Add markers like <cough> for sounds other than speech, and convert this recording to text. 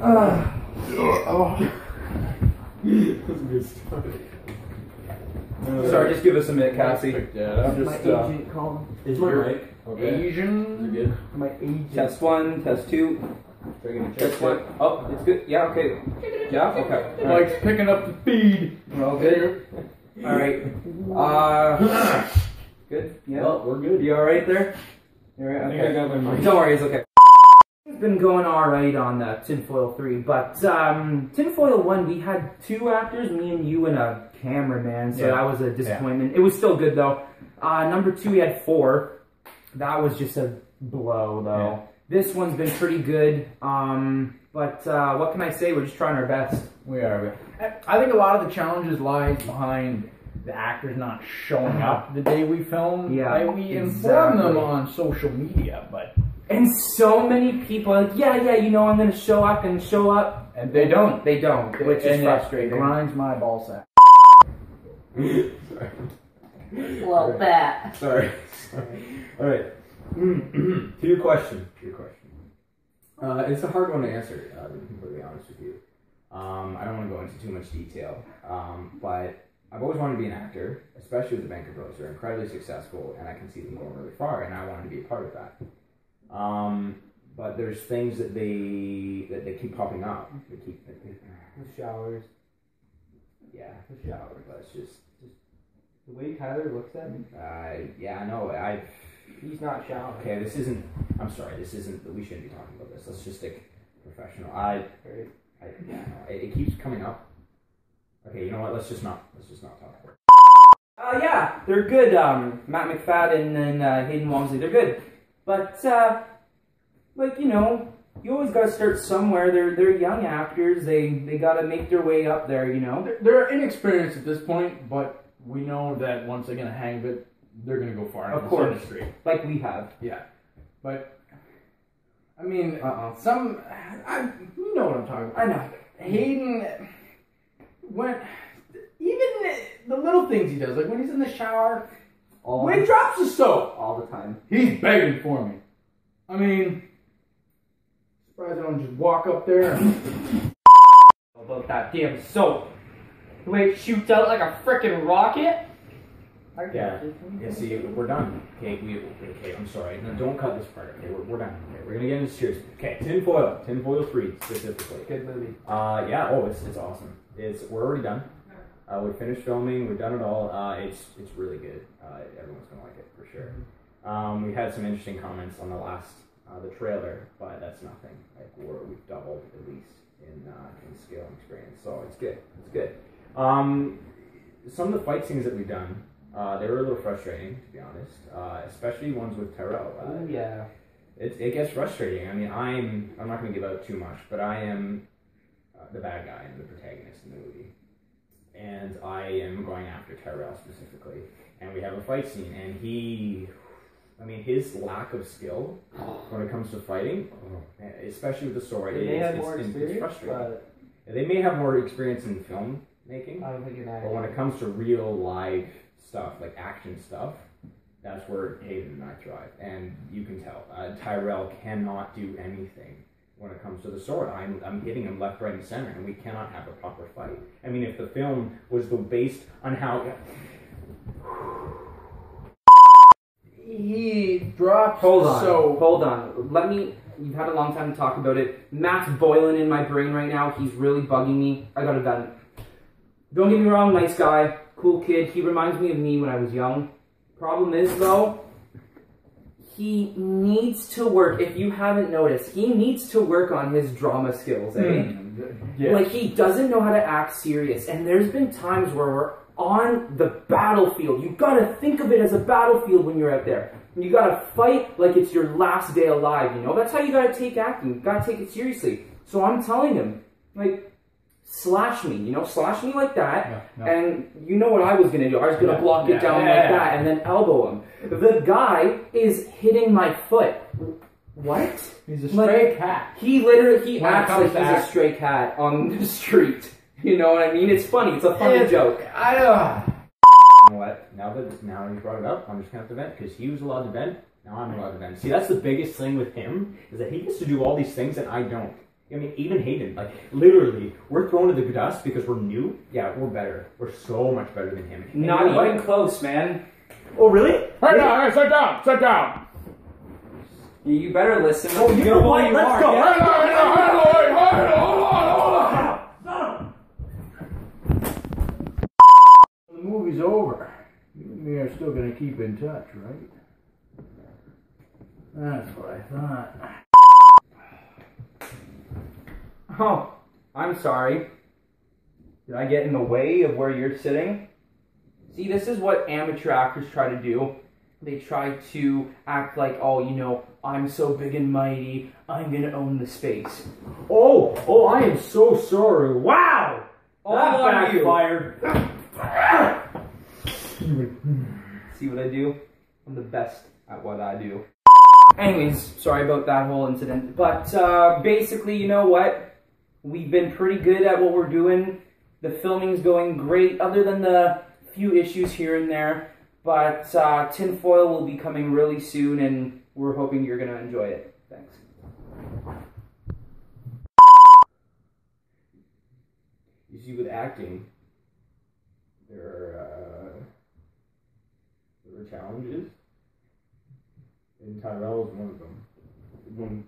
Uh, oh. That's a good start. Uh, sorry, just give us a minute, Cassie. Yeah, I'm My just. Uh, agent called. Is my mic? okay. Asian. Is it good? My agent. Test one, test two, Checking the test one. Oh, it's good. Yeah, okay. Yeah, okay. All right. Mike's picking up the feed. We're all good. All right. Uh, <laughs> good. Yeah. Well, we're good. You all right there? You all right? I think I got my mic. Don't worry, it's okay. Been going all right on uh, Tinfoil 3, but um, Tinfoil 1, we had two actors, me and you, and a cameraman, so Yeah. that was a disappointment. It was still good, though. Uh, number two, we had four. That was just a blow, though. Yeah. This one's been pretty good, um, but uh, what can I say? We're just trying our best. We are. I think a lot of the challenges lies behind the actors not showing up the day we film. Yeah, Like, we inform them on social media, but And so many people are like, yeah, yeah, you know, I'm going to show up and show up. and they don't. They don't, which is And it frustrating. grinds my ball sack. Sorry. Well, that. Sorry. Sorry. All right. <clears throat> to your question. To your question. Uh, it's a hard one to answer. Uh, to be completely honest with you. Um, I don't want to go into too much detail, um, but I've always wanted to be an actor, especially with the Bank of Bros. They're incredibly successful, and I can see them going really far, and I wanted to be a part of that. Um, but there's things that they that they keep popping up. They keep. They, The showers, yeah, the showers. But it's just. the way Tyler looks at me, Uh, yeah, I know. I've. he's not showering. Okay, this isn't. I'm sorry. This isn't. We shouldn't be talking about this. Let's just stick professional. I. Right. I yeah, no, it, it keeps coming up. Okay, you know what? Let's just not. Let's just not talk about. It. Uh, yeah, they're good. Um, Matt McFadden and uh, Hayden Walmsley, they're good. But uh, like you know, you always got to start somewhere. They're they're young actors. They they got to make their way up there. You know. They're, they're inexperienced at this point, but we know that once they get a hang it, they're going to go far Of in this industry. Like we have. Yeah, but I mean, Uh uh some I you know what I'm talking about. I know. Hayden when even the little things he does, like when he's in the shower, All, when he drops the soap, all the time. he's begging for me. I mean, surprised I don't just walk up there. And, About that damn soap. The way it shoots out like a freaking rocket. Yeah. Yeah. See, we're done. Okay. We. Okay. I'm sorry. No, don't cut this part. Okay. We're, we're done. Okay. We're gonna get into serious. Okay. Tinfoil. Tinfoil three specifically. Good movie. Uh, yeah. Oh, it's it's awesome. It's we're already done. Uh, we finished filming. We've done it all. Uh, it's it's really good. Uh, everyone's gonna like it for sure. Um, we had some interesting comments on the last uh, the trailer, but that's nothing. Like we're, we've doubled at least in uh, in scale and experience, so it's good. It's good. Um, some of the fight scenes that we've done, uh, they were a little frustrating to be honest, uh, especially ones with Tyrell. Uh, Oh yeah. it, it gets frustrating. I mean, I'm I'm not going to give out too much, but I am uh, the bad guy and the protagonist in the movie, and I am going after Tyrell specifically. And we have a fight scene, and he, I mean, his lack of skill when it comes to fighting, especially with the sword, They may it's, have it's, more it's, frustrating. but They may have more experience in film making, I don't think you're but when it comes to real live stuff, like action stuff, that's where Hayden and I thrive. And you can tell. Uh, Tyrell cannot do anything when it comes to the sword. I'm, I'm hitting him left, right, and center, and we cannot have a proper fight. I mean, if the film was the based on how. <sighs> he drops Hold on. so hold on. Let me. You've had a long time to talk about it. Matt's boiling in my brain right now. He's really bugging me. I gotta vent. Don't get me wrong, nice guy, cool kid. He reminds me of me when I was young. Problem is though, he needs to work. If you haven't noticed, he needs to work on his drama skills, eh? Mm, yeah. Like he doesn't know how to act serious. And there's been times where we're on the battlefield. You gotta think of it as a battlefield when you're out there. You gotta fight like it's your last day alive, you know? That's how you gotta take acting. You gotta take it seriously. So I'm telling him, like, slash me, you know, slash me like that. Yeah, no. And you know what I was gonna do. I was gonna Yeah, block it yeah, down like that and then elbow him. The guy is hitting my foot. What? he's a Like- stray cat. He literally he When acts like he's a stray cat on the <laughs> street. You know what I mean? It's funny. It's a funny It- joke. I uh, You know what? Now that now you brought it up, I'm just gonna have to vent because he was allowed to vent. Now I'm allowed to vent. See, that's the biggest thing with him is that he gets to do all these things that I don't. I mean, even Hayden, like literally, we're thrown to the dust because we're new. Yeah, we're better. We're so much better than him. And Not you know even what? close, man. Oh, really? Hey, now, hey, sit down, sit down. You better listen. Oh, you know what? Let's go. Hey, now, hey, now, hey, hey, hey, hold on, hold on. The movie's over. You and me are still gonna keep in touch, right? That's what I thought. Oh, I'm sorry. Did I get in the way of where you're sitting? See, this is what amateur actors try to do. They try to act like, oh, you know, I'm so big and mighty, I'm gonna own the space. Oh, oh, I am so sorry. Wow. All that backfired. See what I do? I'm the best at what I do. Anyways, sorry about that whole incident. But uh, basically, you know what? We've been pretty good at what we're doing. The filming's going great, other than the few issues here and there. But uh, Tinfoil will be coming really soon, and we're hoping you're going to enjoy it. Thanks. You see, with acting, there are uh, there are challenges, and Tyrell is one of them. One